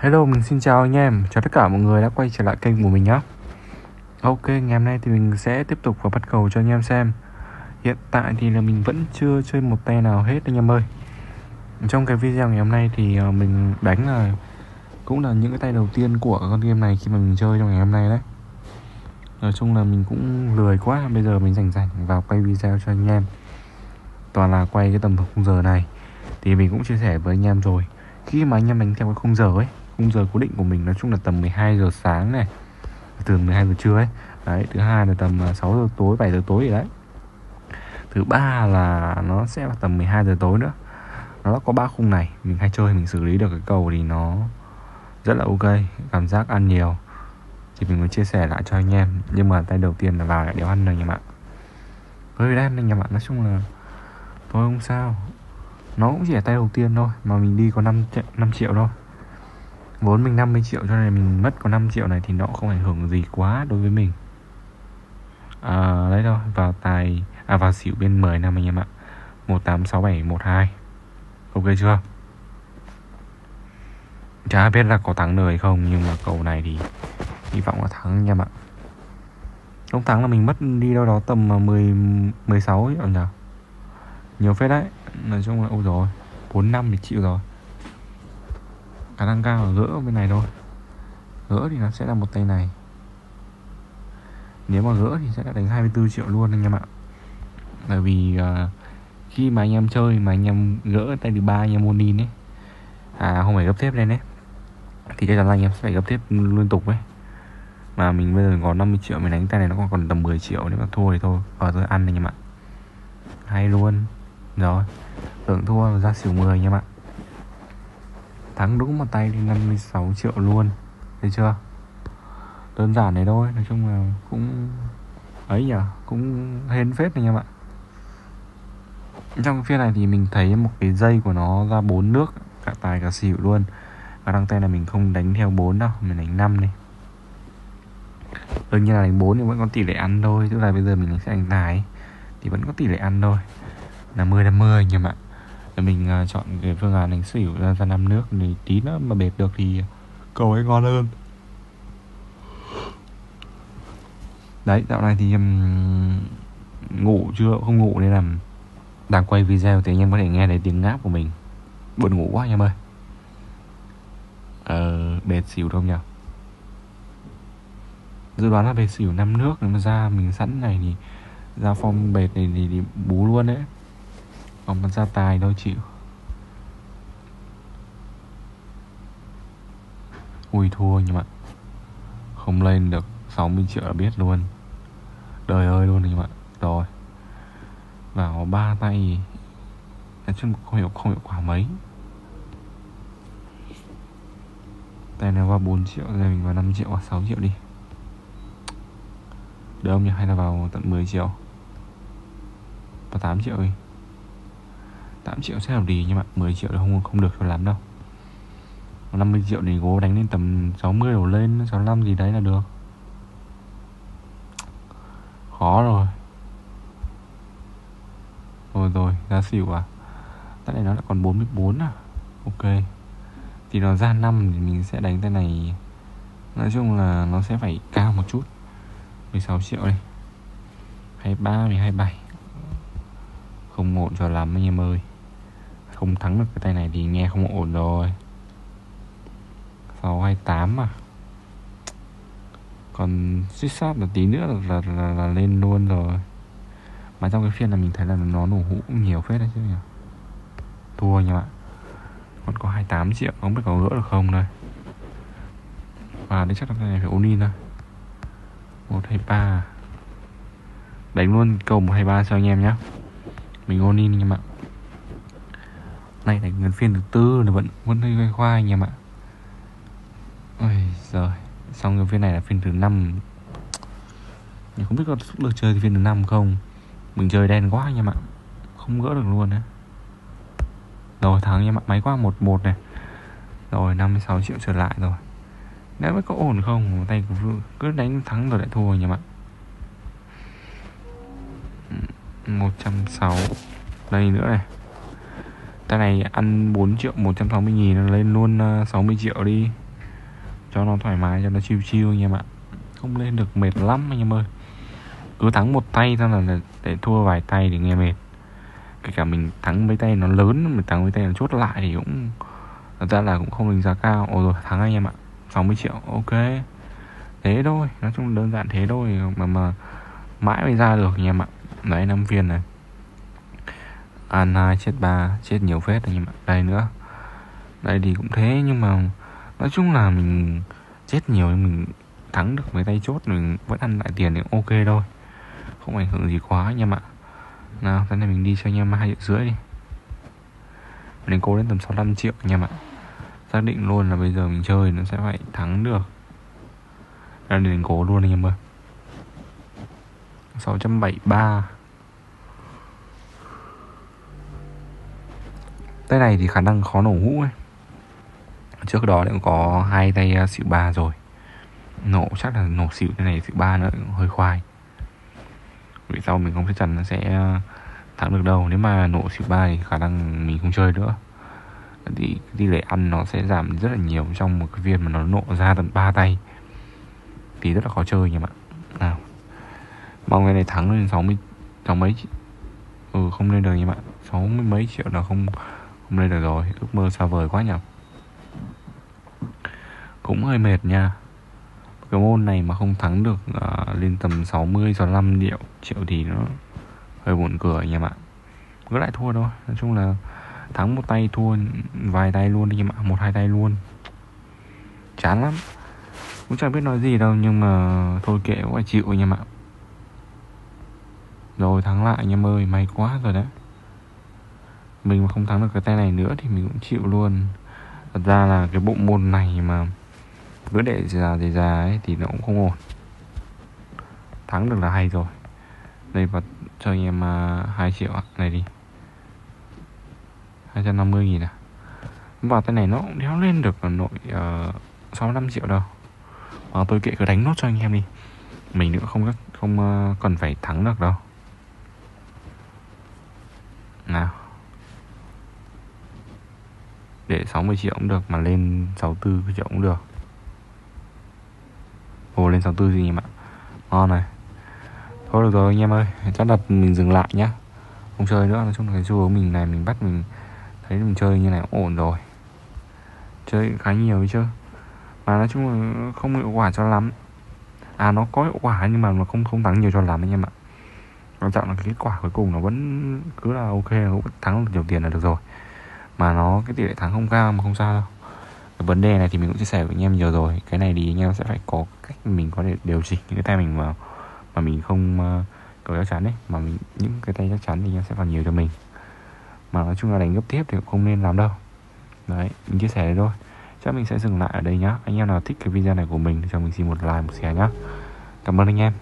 Hello, mình xin chào anh em, chào tất cả mọi người đã quay trở lại kênh của mình nhé Ok, ngày hôm nay thì mình sẽ tiếp tục và bắt cầu cho anh em xem. Hiện tại thì là mình vẫn chưa chơi một tay nào hết anh em ơi. Trong cái video ngày hôm nay thì ờ, mình đánh là cũng là những cái tay đầu tiên của con game này khi mà mình chơi trong ngày hôm nay đấy. Nói chung là mình cũng lười quá, bây giờ mình rảnh rảnh vào quay video cho anh em. Toàn là quay cái tầm khung giờ này. Thì mình cũng chia sẻ với anh em rồi. Khi mà anh em đánh theo cái khung giờ ấy khung giờ cố định của mình nói chung là tầm 12 giờ sáng này. Từ 12 giờ trưa ấy. Đấy thứ hai là tầm à, 6 giờ tối 7 giờ tối gì đấy. Thứ ba là nó sẽ là tầm 12 giờ tối nữa. Nó có ba khung này mình hay chơi mình xử lý được cái cầu thì nó rất là ok cảm giác ăn nhiều. Thì mình mới chia sẻ lại cho anh em. Nhưng mà tay đầu tiên là vào lại đéo ăn được anh em ạ hơi đen anh em ạ nói chung là thôi không sao. Nó cũng chỉ là tay đầu tiên thôi mà mình đi có 5, 5 triệu thôi vốn mình 50 triệu cho nên mình mất có 5 triệu này thì nó không ảnh hưởng gì quá đối với mình. À, đấy thôi vào tài à vào xỉu bên 10 năm anh em ạ. 186712 ok chưa? Chả biết là có thắng được không nhưng mà cầu này thì hy vọng là thắng anh em ạ. Không thắng là mình mất đi đâu đó tầm à, 10 16 ấy ờ nhỉ nhiều phết đấy. Nói chung là ôi rồi 4 năm thì chịu rồi khả năng cao là gỡ bên này thôi. Gỡ thì nó sẽ là một tay này. Nếu mà gỡ thì sẽ đánh 24 triệu luôn anh em ạ. Bởi vì uh, khi mà anh em chơi mà anh em gỡ tay thứ ba anh em môn in ấy à không phải gấp thép lên đấy thì chắc chắn là anh em sẽ phải gấp thép liên tục ấy. Mà mình bây giờ có 50 triệu mình đánh tay này nó còn còn tầm 10 triệu nếu mà thua thì thôi. Vào tôi ăn anh em ạ. Hay luôn. Rồi tưởng thua ra xỉu 10 anh em ạ thắng đúng một tay thì 56 triệu luôn. Thấy chưa? Đơn giản này thôi, nói chung là cũng, ấy nhở cũng hên phết anh em ạ. Trong phiên này thì mình thấy một cái dây của nó ra bốn nước, cả tài cả xỉu luôn. Và đăng tay là mình không đánh theo 4 đâu, mình đánh 5 đi. Đương nhiên là đánh 4 thì vẫn có tỷ lệ ăn thôi, tức là bây giờ mình sẽ đánh tài, thì vẫn có tỷ lệ ăn thôi. Là 10 50 anh em để mình uh, chọn cái phương án đánh xỉu ra ra năm nước thì tí nữa mà bệt được thì cầu ấy ngon hơn. Đấy dạo này thì um, ngủ chưa? Không ngủ nên là đang quay video thì anh em có thể nghe thấy tiếng ngáp của mình. Buồn ngủ quá anh em ơi. Ờ bệt xỉu không nhỉ? Dự đoán là bệt xỉu năm nước nếu mà ra mình sẵn này thì ra phong bệt này thì, thì bú luôn đấy còn bắn ra tài đâu chịu Ui thua nhưng mà Không lên được 60 triệu là biết luôn. Đời ơi luôn nhưng mà Rồi. Vào ba tay. Nói chung không hiểu, không hiệu quả mấy. Tay này vào 4 triệu Giờ mình vào 5 triệu hoặc 6 triệu đi. Được không nhỉ? Hay là vào tận 10 triệu? Và 8 triệu đi. 8 triệu sẽ hợp lý nhưng mà 10 triệu thì không không được cho lắm đâu. 50 triệu thì gố đánh lên tầm 60 đổ lên 65 gì đấy là được. Khó rồi. Rồi rồi ra xỉu à? Tại này nó lại còn 44 à? Ok. Thì nó ra 5 thì mình sẽ đánh tay này. Nói chung là nó sẽ phải cao một chút. 16 triệu đi. 23, 27 Không ổn cho lắm anh em ơi không thắng được cái tay này thì nghe không ổn rồi. 628 mà còn suýt sát là tí nữa là, là, là, là lên luôn rồi. Mà trong cái phiên này mình thấy là nó nổ hũ nhiều phết đấy chứ nhỉ? Thua nha bạn. Còn có 28 triệu không biết có gỡ được không đây? Và đấy chắc là cái này phải ôn in thôi. 123 đánh luôn cầu 123 cho anh em nhé mình ôn in anh em ạ này đánh gần phiên thứ tư là vẫn vẫn hơi khoai khoai anh em ạ. Ôi rồi xong cái phiên này là phiên thứ năm. Mình không biết có được chơi cái phiên thứ năm không. Mình chơi đen quá anh em ạ. Không gỡ được luôn á. Rồi thắng anh em ạ, máy quá một một này. Rồi 56 triệu trở lại rồi. Nếu mới có ổn không? Tay của Cứ đánh thắng rồi lại thua anh em ạ. Ừ, 160 Đây nữa này. Tay này ăn 4 triệu 160 nghìn lên luôn ờ, 60 triệu đi. Cho nó thoải mái, cho nó chiêu chiêu anh em ạ. Không lên được mệt lắm anh em ơi. Cứ thắng một tay thôi là để thua vài tay thì nghe mệt. Kể cả mình thắng mấy tay nó lớn, mình thắng mấy tay nó chốt lại thì cũng, thật ra là cũng không đánh giá cao. Ồ rồi, thắng anh em ạ. 60 triệu, ok. Thế thôi, nói chung đơn giản thế thôi, mà mà mãi mới ra được anh em ạ. Đấy, năm viên này ăn hai chết ba, chết nhiều phết anh em ạ. Đây nữa. Đây thì cũng thế, nhưng mà nói chung là mình chết nhiều nhưng mình thắng được mấy tay chốt, mình vẫn ăn lại tiền thì ok thôi. Không ảnh hưởng gì quá anh em ạ. Nào, thế này mình đi cho anh em hai triệu rưỡi đi. Mình cố đến tầm 65 triệu anh em ạ. Xác định luôn là bây giờ mình chơi nó sẽ phải thắng được. Đang mình cố luôn anh em ơi. 673 Tay này thì khả năng khó nổ hũ ấy. Trước đó cũng có hai tay à, xịu ba rồi. Nổ, chắc là nổ xịu thế này, xịu ba nữa hơi khoai. Vì sau mình không chắc chắn nó sẽ à, thắng được đâu. Nếu mà nổ xịu ba thì khả năng mình không chơi nữa. Thì tỷ lệ ăn nó sẽ giảm rất là nhiều trong một cái viên mà nó nổ ra tận ba tay. Thì rất là khó chơi nha bạn nào. Mong cái này thắng lên 60 sáu mấy ừ không lên được nha bạn sáu mươi mấy triệu là không Hôm nay được rồi ước mơ xa vời quá nhập cũng hơi mệt nha. Cái môn này mà không thắng được uh, lên tầm 60 65 triệu triệu thì nó hơi buồn cười nha bạn cứ lại thua thôi nói chung là thắng một tay thua vài tay luôn anh em ạ một hai tay luôn. Chán lắm. Cũng chẳng biết nói gì đâu nhưng mà thôi kệ quá chịu anh em ạ. Rồi thắng lại anh em ơi may quá rồi đấy mình mà không thắng được cái tay này nữa thì mình cũng chịu luôn. Thật ra là cái bộ môn này mà cứ để già thì già ấy thì nó cũng không ổn. Thắng được là hay rồi. Đây và cho anh em à, hai triệu này đi. 250 nghìn à? Và tay này nó cũng đéo lên được ở nội ờ, uh, 65 triệu đâu. Mà Tôi kệ cứ đánh nốt cho anh em đi. Mình nữa không không uh, cần phải thắng được đâu. Nào. Để 60 triệu cũng được, Mà lên 64 triệu cũng được. Ồ, lên 64 gì nhỉ ạ Ngon này. Thôi được rồi anh em ơi, Chắc là mình dừng lại nhá. Không chơi nữa, Nói chung là cái xu hướng mình này, mình bắt mình thấy mình chơi như này ổn rồi. Chơi khá nhiều chứ. Mà nói chung là không hiệu quả cho lắm. À nó có hiệu quả nhưng mà nó không không thắng nhiều cho lắm anh em ạ. Quan trọng là cái kết quả cuối cùng nó vẫn cứ là ok cũng thắng được nhiều tiền là được rồi mà nó cái tỷ lệ thắng không cao mà không sao đâu. Cái vấn đề này thì mình cũng chia sẻ với anh em nhiều rồi. Cái này thì anh em sẽ phải có cách mình có thể điều chỉnh những cái tay mình mà mà mình không uh, cầu chắc chắn đấy. Mà mình những cái tay chắc chắn thì anh em sẽ vào nhiều cho mình. Mà nói chung là đánh gấp tiếp thì cũng không nên làm đâu. Đấy mình chia sẻ đấy thôi. Chắc mình sẽ dừng lại ở đây nhá. Anh em nào thích cái video này của mình thì cho mình xin một like một share nhá. Cảm ơn anh em.